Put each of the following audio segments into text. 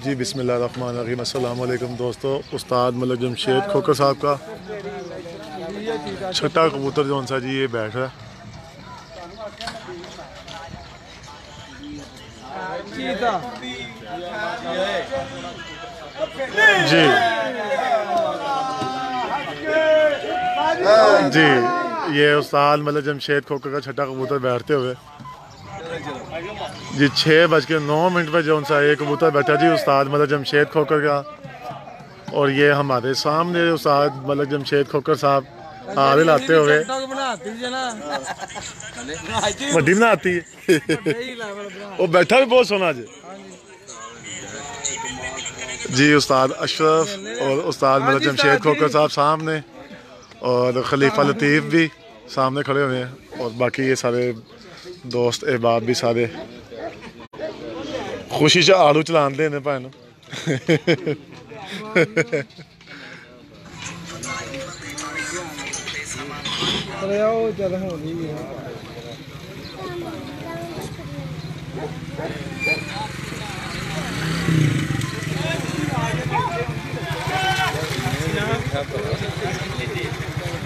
जी, बिस्मिल्लाहिर्रहमानिर्रहीम। अस्सलाम वालेकुम दोस्तों, उस्ताद मलिक जमशेद खोकर साहब का छठा कबूतर जो सा जी, ये बैठ रहा है। जी। जी, ये उस्ताद मलिक जमशेद खोकर का छठा कबूतर बैठते हुए। जी छः बज के नौ मिनट पर जौन सा ये कबूतर बैठा जी, उस्ताद मतलब जमशेद खोकर का। और ये हमारे सामने उस्ताद मतलब जमशेद खोकर साहब आदि लाते हुए वड्डी बनाती। वो बैठा भी बहुत सोना जी। जी, उस्ताद अशरफ और उस्ताद मतलब जमशेद खोकर साहब सामने। और खलीफा लतीफ़ भी सामने खड़े हुए हैं। और बाकी ये सारे ਦੋਸਤ, ਇਹ ਇਬਾਬ ਵੀ ਸਾਡੇ ਖੁਸ਼ੀ 'ਚ ਆਲੂ ਚਲਾਉਂਦੇ ਨੇ ਭੈਣ।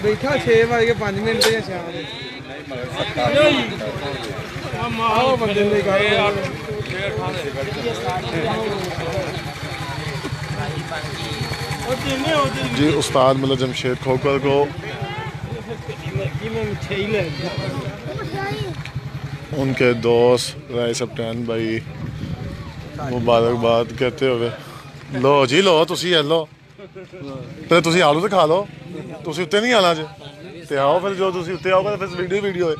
ਬੈਠਾ 6 ਵਜੇ 5 ਮਿੰਟ ਦੇ ਸ਼ਾਮ ਦੇ। जी उस्ताद मलिक जमशेद खोकर को ਕਿਵੇਂ ਮਠਿਆਈ ਲੈ उनके दोस्त राय सप्टैन भाई ਮੁਬਾਰਕਬਾਦ कहते हुए ਲੋ ਜੀ ਲੋ ਤੁਸੀਂ ਇਹ ਲੋ ਤੇ ਤੁਸੀਂ ਆਲੂ ਤੇ ਖਾ ਲਓ ਤੁਸੀਂ ਉੱਤੇ ਨਹੀਂ ਆਣਾ ਜੇ ਤੇ ਆਓ ਫਿਰ ਜੋ ਤੁਸੀਂ ਉੱਤੇ ਆਓਗੇ ਫਿਰ ਵੀਡੀਓ ਵੀਡੀਓ ਹੈ।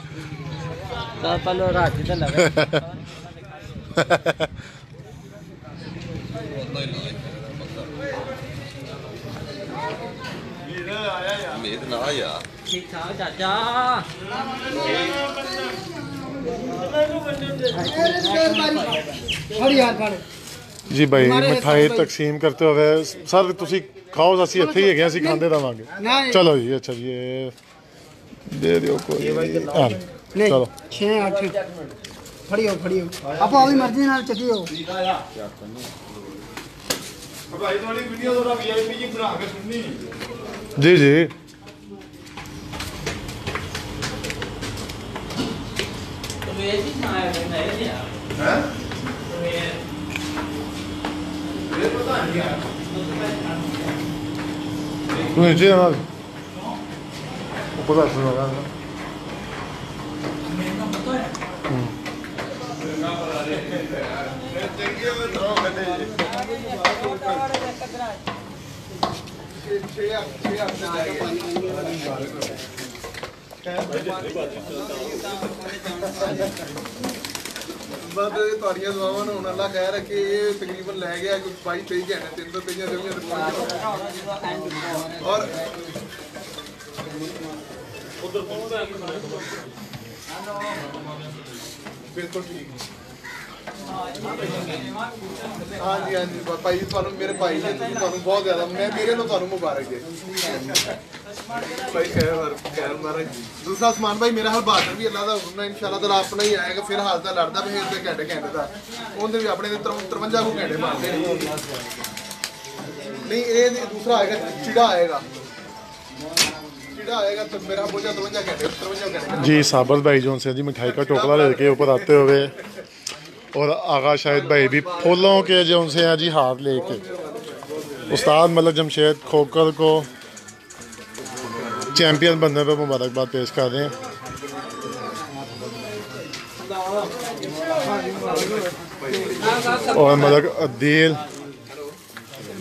ਤਾਂ ਪਹਿਲਾਂ ਰਾਤ ਤੇ ਲੱਗਾ ਉਮੀਦ ਨਾ ਯਾਰ ਠੀਕ ਠਾਕ ਚਾਚਾ ਜੀ ਭਾਈ ਮਿਠਾਈ ਤਕਸੀਮ ਕਰਤੇ ਹੋਏ ਸਰ ਤੁਸੀਂ ਖਾਓ ਅਸੀਂ ਇੱਥੇ ਹੀ ਹੈਗੇ ਅਸੀਂ ਖਾਂਦੇ ਰਵਾਂਗੇ। ਚਲੋ ਜੀ ਅੱਛਾ ਜੀ ਇਹ ਦੇ ਦਿਓ ਕੋਈ। ਹਾਂ, ਨਹੀਂ ਚਲੋ। 6 8 ਫੜਿਓ ਫੜਿਓ। ਆਪੋ ਆਪਣੀ ਮਰਜ਼ੀ ਨਾਲ ਚੱਕਿਓ। ਭਾਈ ਤੁਹਾਡੀ ਵੀਡੀਓ ਥੋੜਾ ਵੀਆਈਪੀ ਜੀ ਬਣਾ ਕੇ ਸੁਣਨੀ ਜੀ ਜੀ। ਤੁਸੀਂ ਜੀ ਨਾਲ ਉੱਪਰ ਦਾ ਸੁਣਾ ਬਸ ਇਹ ਤੁਹਾਡੀਆਂ ਦੁਆਵਾਂ ਨੂੰ ਹੁਣ ਅੱਲਾ ਖੈਰ ਰੱਖੇ, ਇਹ ਤਕਰੀਬਨ ਲੈ ਗਿਆ, ਕੋਈ 22 23 ਘੰਟੇ 323 ਜਮੀਆਂ ਤੇ ਪਹੁੰਚ ਗਿਆ ਔਰ ਬਿਲਕੁਲ ਠੀਕ। ਹਾਂਜੀ ਹਾਂਜੀ ਭਾਈ, ਤੁਹਾਨੂੰ ਮੇਰੇ ਭਾਈ ਜੀ ਤੁਹਾਨੂੰ ਬਹੁਤ ਜ਼ਿਆਦਾ, ਮੈਂ ਮੇਰੇ ਨੂੰ ਤੁਹਾਨੂੰ ਮੁਬਾਰਕ ਜੀ ਭਾਈ ਖੈਰ ਖੈਰ ਮਾਰਾ। ਦੂਸਰਾ ਸਮਾਨ, ਭਾਈ, ਮੇਰਾ ਹਾਲ ਬਹਾਦਰ ਵੀ ਅੱਲਾ ਦਾ ਹੁਕਮ ਹੈ, ਇਨਸ਼ਾਅੱਲਾ ਤਾਲਾ ਆਪਣਾ ਹੀ ਆਏਗਾ, ਫਿਰ ਹਾਲ ਦਾ ਲੜਦਾ ਫਿਰ ਤੇ ਘੰਟੇ ਘੰਟੇ ਦਾ। ਉਹਦੇ ਵੀ ਆਪਣੇ ਦੇ 53 ਕੋ ਘੰਟੇ ਮਾਰਦੇ ਨੇ। ਨਹੀਂ, ਇਹ ਦੂਸਰਾ ਆਏਗਾ, ਚਿੜਾ ਆਏਗਾ। जी, साबर भाई जो से जी मिठाई का टोकरा लेके ऊपर आते हुए और आगा शाहिद भाई भी फूलों के जो उनसे हैं जी हाथ लेके। उस्ताद मलिक जमशेद खोकर को चैंपियन बनने पर मुबारकबाद पेश कर रहे हैं। और मलिक अदील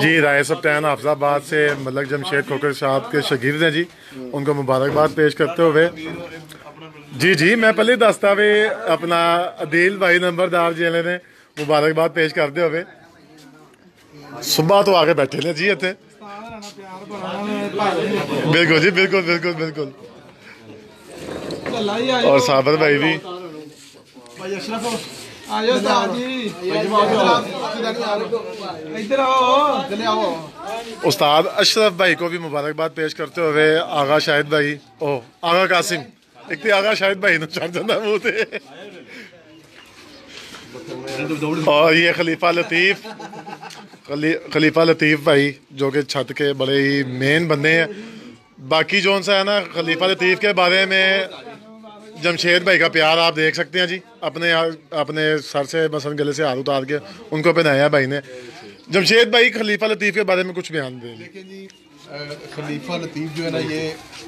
जी, राय सप्तान हाफजाबाद से मलक जमशेद खोकर साहब के शगीर हैं जी। उनको मुबारकबाद पेश करते हुए। जी जी, मैं पहले दसता वे अपना अदील भाई नंबरदार जी ने मुबारकबाद पेश करते हुए। सुबह तो आके बैठे ने जी इतने बिल्कुल जी बिल्कुल बिल्कुल बिल्कुल। और साबर भाई भी। उस्ताद अशरफ भाई को भी मुबारकबाद पेश करते हुए आगा शाहिद भाई। ओ आगा कासिम। एक तो आगा शाहिद भाई ना चढ़ जाता और ये खलीफा लतीफ़। खलीफा लतीफ भाई जो कि छत के बड़े ही मेन बंदे हैं। बाकी जो सा है ना खलीफा लतीफ के बारे में जमशेद भाई का प्यार आप देख सकते हैं जी। अपने अपने सर से मसन गले से हाथ उतार के उनको पहनाया भाई ने। जमशेद भाई खलीफा लतीफ के बारे में कुछ बयान दें खलीफा लतीफ जो है ना ये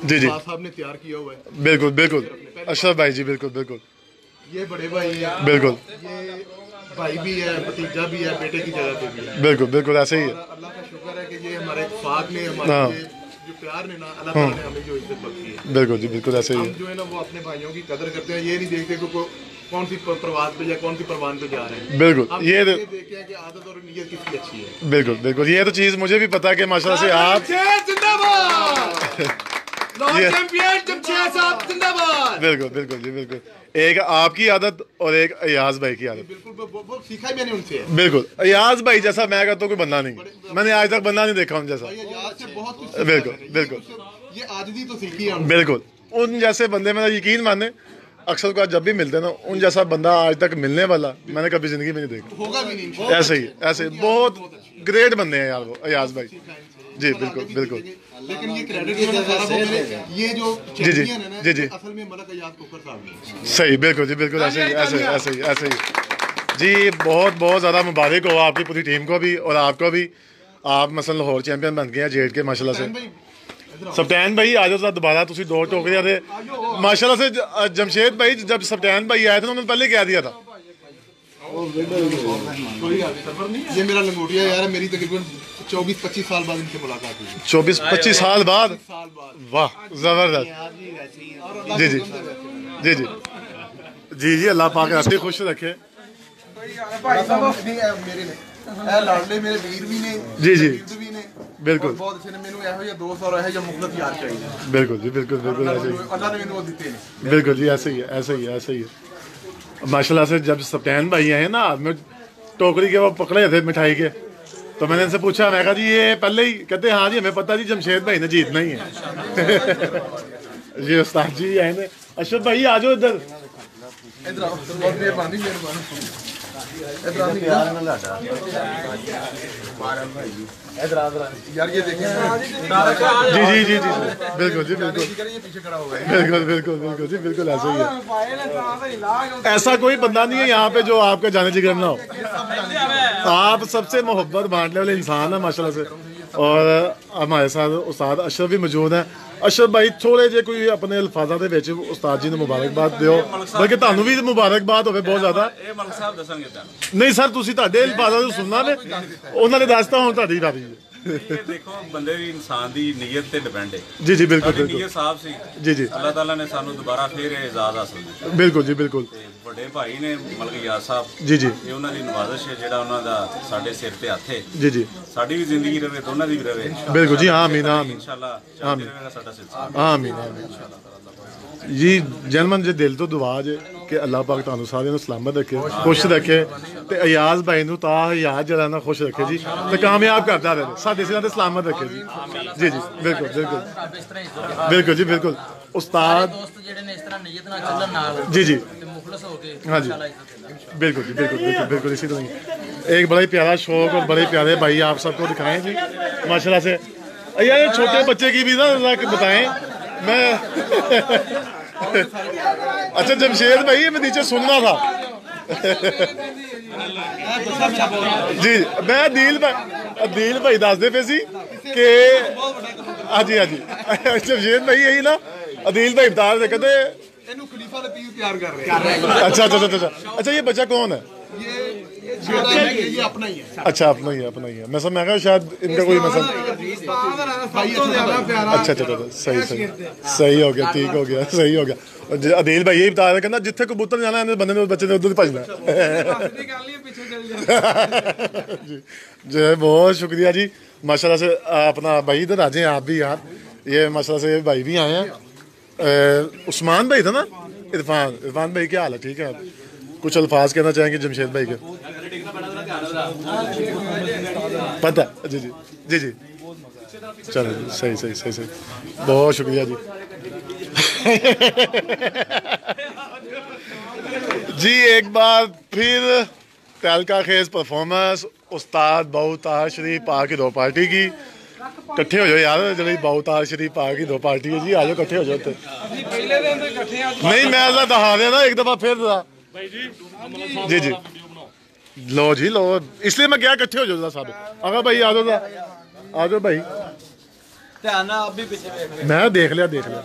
जी, जी। साहब ने तैयार किया हुआ है। बिल्कुल बिल्कुल। अशरफ भाई जी बिल्कुल बिल्कुल। ये बड़े भाई बिल्कुल। ये भाई भी है भतीजा भी है बेटे की जगह पे भी है। बिल्कुल बिल्कुल ऐसे ही है। अल्लाह का शुक्र है कि ये हमारे फाक ने हमारे हाँ। जो प्यार ने ना अल्लाह ताला ने हमें जो इज़्ज़त बख्शी है। बिल्कुल जी बिल्कुल ऐसे ही हम है जो है ना वो अपने भाइयों की कदर करते हैं। ये नहीं देखते कि कौन सी प्रवास पे या कौन सी परवान पे जा रहे हैं। बिल्कुल ये तो- देखते हैं कि आदत और नीयत किसकी अच्छी है। बिल्कुल बिल्कुल ये तो चीज़ मुझे भी पता है कि माशाल्लाह से आप ये- चैंपियन जमशेद साहब जिंदाबाद! बिल्कुल बिल्कुल जी बिल्कुल। एक आपकी आदत और एक अयाज भाई की आदत। बिल्कुल सीखा मैंने उनसे। बिल्कुल। अयाज भाई जैसा मैं कहता हूँ कोई बंदा नहीं। मैंने आज तक बंदा नहीं देखा उन जैसा। बिल्कुल, बिल्कुल। ये आदती तो सीखी है बिल्कुल। उन जैसे बंदे मेरा यकीन माने अक्सर को जब भी मिलते ना उन जैसा बंदा आज तक मिलने वाला मैंने कभी ज़िंदगी में नहीं देखा। होगा भी नहीं ऐसे ही ऐसे बहुत ग्रेट बंदे हैं यार वो अयाज भाई। जी बिल्कुल बिल्कुल लेकिन ये क्रेडिट जो है ना सारा वो मेरे ये जो जी, जी, चैंपियन है ना जी, जी। ये असल में मलक अयाज कोकर साहब ने सही बिल्कुल जी बिल्कुल ऐसे ही ऐसे ही ऐसे ही ऐसे ही जी बहुत बहुत ज़्यादा मुबारक हो आपकी पूरी टीम को भी और आपको भी आप मसल लाहौर चैंपियन बन गए हैं जेड के माशाल्लाह से भाई सप्टैन भाई आ जाओ दोबारा ਤੁਸੀਂ ਦੋ ਟੋਕਰੀਆਂ ਦੇ ਮਾਸ਼ਾਅੱਲਾ से ज- जमशेद भाई जब सप्टैन भाई आए थे ना उन्होंने पहले क्या दिया था ये मेरा लंगोटिया यार है मेरी तकरीबन चौबीस पच्चीस साल बाद इनसे मुलाकात हुई। चौबीस पच्चीस साल बाद। वाह ज़बरदस्त। जी जी। जी जी। जी जी अल्लाह पाक ऐसे खुश रखे। ਲਾਡਲੇ ऐसे माशाल्लाह से जब सप्तान भाई आए ना आदमी टोकरी के वो पकड़े थे मिठाई के। तो मैंने इनसे पूछा मैं कहा जी ये पहले ही कहते हाँ जी हमें पता जी जमशेद भाई ने जीतना ही है। जी उस्ताद जी आए ने। अशोक भाई आ जाओ इधर। जी जी जी जी बिल्कुल जी बिल्कुल। बिल्कुल बिल्कुल बिल्कुल जी बिल्कुल ऐसा ही है। ऐसा कोई बंदा नहीं है यहाँ पे जो आपका जाने जिगर ना हो। आप सबसे मोहब्बत बांटने वाले इंसान है माशाल्लाह से और हमारे साथ उस्ताद अशरफ भी मौजूद है अशरफ भाई थोड़े ਜੇ ਕੋਈ ਆਪਣੇ ਅਲਫਾਜ਼ਾਂ ਦੇ ਵਿੱਚ ਉਸਤਾਦ ਜੀ ਨੂੰ ਮੁਬਾਰਕਬਾਦ ਦਿਓ ਬਲਕਿ ਤੁਹਾਨੂੰ ਵੀ ਮੁਬਾਰਕਬਾਦ ਹੋਵੇ ਬਹੁਤ ਜ਼ਿਆਦਾ ਇਹ ਮਲਕ ਸਾਹਿਬ ਦੱਸਣਗੇ ਤਾਂ ਨਹੀਂ ਸਰ ਤੁਸੀਂ ਤੁਹਾਡੇ ਅਲਫਾਜ਼ਾਂ ਨੂੰ ਸੁਣਨਾ ਨੇ ਉਹਨਾਂ ਨੇ ਦੱਸਤਾ ਹੁਣ ਤੁਹਾਡੀ ਵਾਰੀ ਹੈ ਇਹ ਦੇਖੋ ਬੰਦੇ ਦੀ ਇਨਸਾਨ ਦੀ ਨੀਅਤ ਤੇ ਡਿਪੈਂਡ ਹੈ ਜੀ ਜੀ ਬਿਲਕੁਲ ਸਾਡੀ ਬਿਲਕੁਲ। ਨੀਅਤ ਸਾਫ਼ ਸੀ। ਜੀ ਜੀ। ਅੱਲਾਹ ਤਾਲਾ ਨੇ ਸਾਨੂੰ ਦੁਬਾਰਾ ਫੇਰ ਇਹ ਇਜਾਜ਼ਤ ਹਾਸਲ ਦਿੱਤੀ। ਬਿਲਕੁਲ ਜੀ ਬਿਲਕੁਲ। ਤੇ ਵੱਡੇ ਭਾਈ ਨੇ ਮਲਕ ਯਾਦ ਸਾਹਿਬ ਜੀ ਜੀ। ਇਹ ਉਹਨਾਂ ਦੀ ਨਵਾਜ਼ਿਸ਼ ਹੈ ਜਿਹੜਾ ਉਹਨਾਂ ਦਾ ਸਾਡੇ ਸਿਰ ਤੇ ਹੱਥ ਹੈ ਜੀ ਜੀ। ਸਾਡੀ ਵੀ ਜ਼ਿੰਦਗੀ ਰਵੇ ਦੋਨਾਂ ਦੀ ਵੀ ਰਵੇ। ਬਿਲਕੁਲ ਜੀ ਆਮੀਨ ਆਮੀਨ। ਇਨਸ਼ਾਅੱਲਾ ਆਮੀਨ। ਆਮੀਨ ਜੀ ਜਨਮਨ ਜੇ ਦਿਲ ਤੋਂ ਦੁਆ ਜੇ कि अल्लाह पाक तुम सारे सलामत रखे खुश रखे तो अयाज भाई ना याद जरा खुश रखे जी तो कामयाब करता रहे सा सलामत रखे जी जी जी बिल्कुल बिल्कुल बिल्कुल जी बिल्कुल उस्ताद जी जी हाँ जी बिल्कुल जी बिल्कुल बिल्कुल बिल्कुल इसी तरह एक बड़ा ही प्यारा शौक और बड़े प्यारे भाई आप सबको दिखाएँ जी माशाल्लाह से यार छोटे बच्चे की भी ना बताएँ मैं अच्छा जमशेद भाई ये मैं नीचे सुनना था जी मैं अदील भाई अदील भाई दसते पे सी कि हाँ जी हाँ जी जमशेद भाई यही ना अदील भाई बता रहे कहते अच्छा अच्छा अच्छा अच्छा अच्छा ये बच्चा कौन है अच्छा, अच्छा अपना ही है। अपना ही है मैं समझ मैं शायद इनका कोई मसला अच्छा अच्छा सही सही सही। हो? गया ठीक हो गया सही हो गया। अदील भाई यही बता रहे कहना जिथे कबूतर जाना है बंद ने बच्चे ने उधर भजना जो है बहुत शुक्रिया जी। माशाल्लाह से अपना भाई इधर आ जाए आप भी यार ये माशाल्लाह से भाई भी आए हैं। उस्मान भाई था ना? इरफान इरफान भाई क्या हाल है? ठीक है। कुछ अल्फाज कहना चाहेंगे जमशेद भाई के? पता? जी जी। जी जी। चलो सही सही सही सही। बहुत शुक्रिया जी। जी एक बार फिर तहलका खेज परफॉर्मेंस उस्ताद बहुतार शरीफ पा की दो पार्टी की। कट्ठे हो जाओ यार जी बहुतार शरीफ पा की दो पार्टी है जी आ जाओ कट्ठे हो जाओ। नहीं मैं दहा देना एक दफ़ा फिर जी जी। लो जी लो। इसलिए मैं क्या इकट्ठे हो जाओ साहब। अगर भाई आ जाओ तो आ जाओ भाई। मैं देख लिया देख लिया।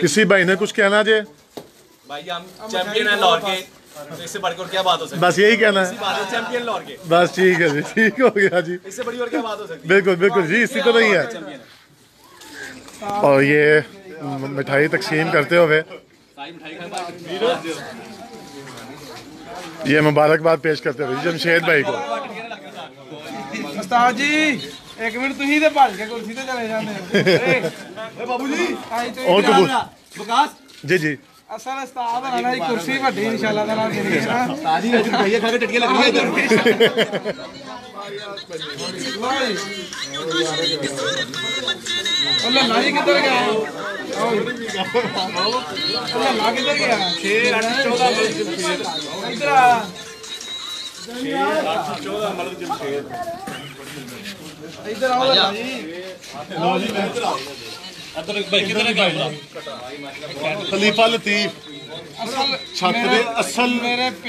किसी भाई ने कुछ कहना जे? भाई हम चैंपियन है लाहौर के। तो इससे बढ़कर और क्या बात हो सकती बस यही कहना है। है है चैंपियन लाहौर के। बस ठीक है जी ठीक हो गया जी। इससे बड़ी और क्या बात हो सकती बिल्कुल बिल्कुल जी इसी तरह नहीं है। है है और ये मिठाई तकसीम करते हुए ये मुबारकबाद पेश करते हुए जमशेद भाई को ਉਸਤਾਦ ਜੀ ਇੱਕ ਮਿੰਟ ਤੁਸੀਂ ਤੇ ਭੱਜ ਕੇ ਕੁਰਸੀ ਤੇ ਚਲੇ ਜਾਂਦੇ ਹੋ ਏ ਬਾਬੂ ਜੀ ਆਈ ਤੁਸੀਂ और कबूल विकास जी जी ਅਸਲ ਉਸਤਾਦ ਨਾਲ ਦੀ ਕੁਰਸੀ ਵੱਡੀ ਇਨਸ਼ਾਅੱਲਾ ਤਾਲਾ ਦੇਣੀ ਹੈ ਨਾ ताजी रजत भैया खा के टटिया लग रही है ਉਹ ਲੱਲਾ ਜੀ ਕਿੱਧਰ ਗਿਆ खलीफा लतीफ। छत असल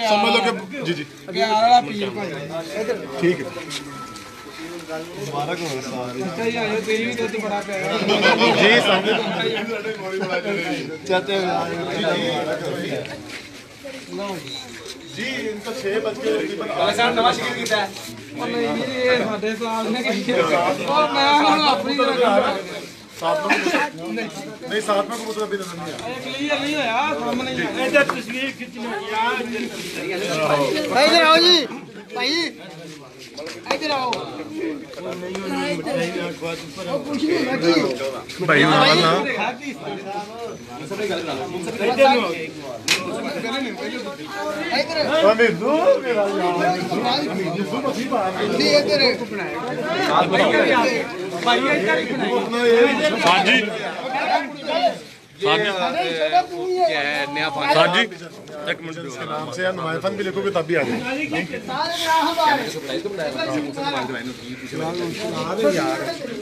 समझ लो कि जी जी। ठीक है। ਮੁਬਾਰਕ ਹੋਵੇ ਸਾਰੇ। ਅੱਛਾ ਹੀ ਆਇਓ ਤੁਸੀਂ ਵੀ ਦੁੱਧ ਬੜਾ ਪਿਆ ਜੀ ਸਾਡੇ ਸਾਡੇ ਗੋਰੀ ਬੜਾ ਚਲੇ ਚਾਚੇ ਲਓ ਜੀ। ਇਹਨਾਂ ਤੋਂ 6 ਬੱਚੇ ਵਾਲੇ ਸਾਹਿਬ ਨਵਾਂ ਸ਼ਿਕਰ ਕੀਤਾ ਉਹ ਨਹੀਂ ਜੀ ਇਹ ਸਾਡੇ ਸਾਲ ਨੇ ਕੀਤਾ ਉਹ ਮੈਂ ਹੁਣ ਆਪਣੀ ਜਗ੍ਹਾ ਨਹੀਂ ਸਾਤਵਾਂ ਕਬੂਤਰ ਅਭੀ ਨਜ਼ਰ ਨਹੀਂ ਆਇਆ ਕਲੀਅਰ ਨਹੀਂ ਹੋਇਆ ਸਾਹਮਣੇ ਹੀ ਇੱਧਰ ਤਸਵੀਰ ਖਿੱਚ ਲਓ ਯਾਰ ਭਾਈ ਜਰਾ ਆਓ ਜੀ। ਭਾਈ ਇੱਧਰ ਆਓ। ਭਾਈ ਨਾਲ ਨਾ। ਮੈਂ ਜ਼ੂਰ ਮੇਰਾ ਯਾਰ ਮੈਂ ਜ਼ੂਰ ਬਸੀ ਬਾਹਰ ਨਹੀਂ ਇੱਧਰ। ਭਾਈ ਇੱਧਰ ਬਣਾਇਆ ਹਾਂਜੀ ਹਾਂਜੀ ਕਿਆ ਨਿਆ ਪਾਣੀ ਹਾਂਜੀ। एक मिनट नाम से या नुमाइफन भी लिखोगे तब भी आ जाएगा।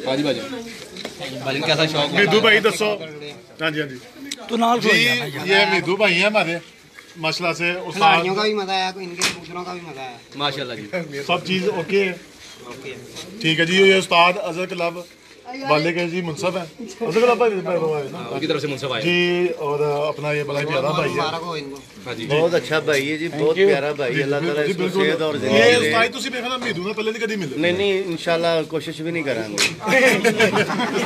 बाजी बाजी भाजी कैसा शौक मिधू भाई दसो। हाँ जी हाँ जी। तू नाल जी ये मिधू भाई हैं हमारे मसला से खिलाड़ियों का भी मज़ा आया इनके कबूतरों का भी मज़ा आया। माशाल्लाह जी। सब चीज़ ओके है। ठीक है जी ये उस्ताद अजहर क्लब वाले के जी मुनसब है उनकी तरफ़ से मुनसब आए जी और अपना ये बड़ा प्यारा भाई है बहुत अच्छा भाई है जी बहुत प्यारा भाई अल्लाह ताला इसको सेहत और ज़िंदगी दे ਤੁਸੀਂ ਵੇਖਣਾ ਮੀਦੂ ਨਾਲ ਪਹਿਲੇ ਨਹੀਂ ਕਦੀ ਮਿਲੇ ਨਹੀਂ ਨਹੀਂ ਇਨਸ਼ਾਅੱਲਾ ਕੋਸ਼ਿਸ਼ ਵੀ ਨਹੀਂ ਕਰਾਂਗੇ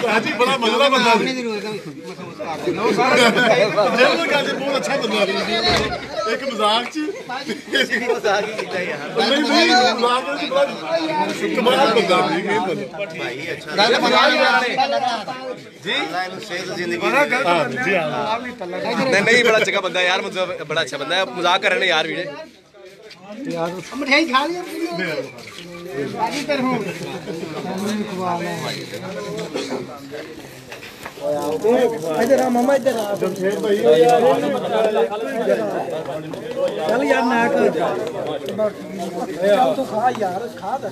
ਆਜੀ ਬੜਾ ਮਜ਼ੇਦਾਰ ਬੰਦਾ ਆਪਣੀ ਜ਼ਰੂਰ ਮੁਸਕਰਾ ਦੇ ਲੋ ਸਾਰਾ ਜੇਲ੍ਹ ਕਾਜੇ ਬਹੁਤ ਅੱਛਾ ਬੰਦਾ ਹੈ ਇੱਕ ਮਜ਼ਾਕ ਚ ਮਜ਼ਾਕ ਹੀ ਕੀਤਾ ਯਾਰ ਨਹੀਂ ਨਹੀਂ ਮਜ਼ਾਕ ਚ ਬੜਾ ਕਮਾਲ ਬੰਦਾ ਹੈ ਇਹ ਬੰਦਾ ਭਾਈ ਅੱਛਾ जी नहीं नहीं बड़ा अच्छा बंदा यार मुझे बड़ा अच्छा बंदा है मजाक कर रहे यार वीडियो मिठाई खा लिया इधर आ मामा इधर आ चल यार ना कर तू खा यार खा दे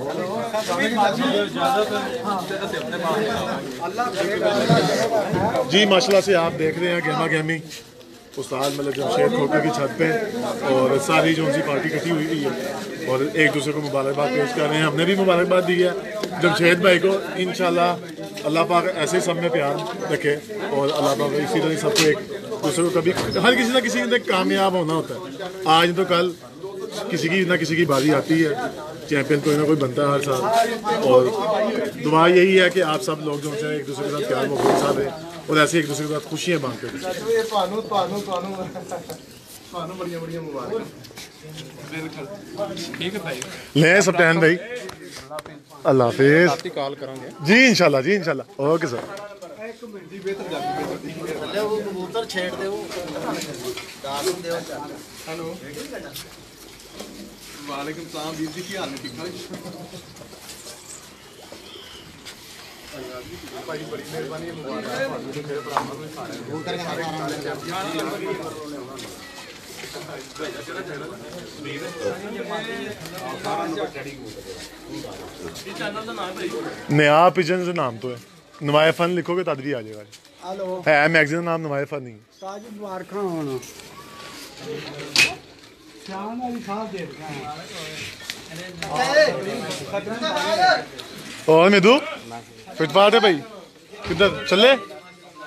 जी, माशाल्लाह से आप देख रहे हैं गहमा गहमी उस्ताद मतलब जमशेद खोकर की छत पे और सारी जो उनकी पार्टी इकट्ठी हुई हुई है और एक दूसरे को मुबारकबाद पेश कर रहे हैं। हमने भी मुबारकबाद दी है जमशेद भाई को। इन अल्लाह पाक ऐसे सब में प्यार रखे और अल्लाह पाक इसी तरह सबको एक दूसरे को कभी हर किसी ना किसी ने कामयाब होना होता है। आज तो कल किसी की ना किसी की बारी आती है चैंपियन कोई ना कोई बनता है हर साल। और दुआ यही है कि आप सब लोग जो है एक दूसरे के साथ प्यार मोहब्बत साथ है और ऐसे एक दूसरे के साथ खुशियाँ बांटते ले। सप्तान भाई। अल्लाह हाफिज कॉल करेंगे जी इंशाल्लाह जी इंशाल्लाह ओके सर ਲੈ ਉਹ ਕਬੂਤਰ ਛੇੜ ਦੇ ਉਹ ਦਾਸ ਦਿਓ ਹੈਲੋ ਵਾਲੇਕੁਮ ਸਲਾਮ ਵੀਰ ਜੀ ਕੀ ਹਾਲ ਨੇ ਠੀਕ ਠਾਕ ਭਾਈ ਬੜੀ ਮਿਹਰਬਾਨੀ ਹੈ ਮੁਬਾਰਕਾਂ ਤੁਹਾਨੂੰ ਤੇ ਮੇਰੇ ਭਰਾਵਾਂ ਨੂੰ ਸਾਰਿਆਂ ਨੂੰ नया पिजन से नाम तो है। नवाया फन लिखोगे तद भी आ जाएगा। है मैगजीन नाम नवाया फन नहीं। ताज मुबारकां होना शाम और मेदू फिटपाट है भाई। किधर चले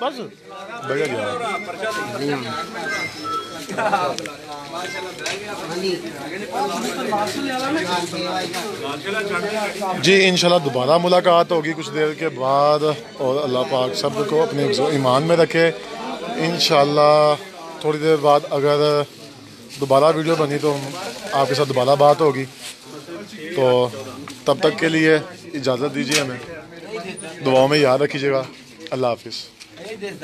बस। बढ़िया जी, इंशाल्लाह दोबारा मुलाकात होगी कुछ देर के बाद और अल्लाह पाक सबको अपने ईमान में रखे। इंशाल्लाह थोड़ी देर बाद अगर दोबारा वीडियो बनी तो आपके साथ दोबारा बात होगी। तो तब तक के लिए इजाज़त दीजिए हमें। दुआओं में याद रखिएगा। अल्लाह हाफिज़।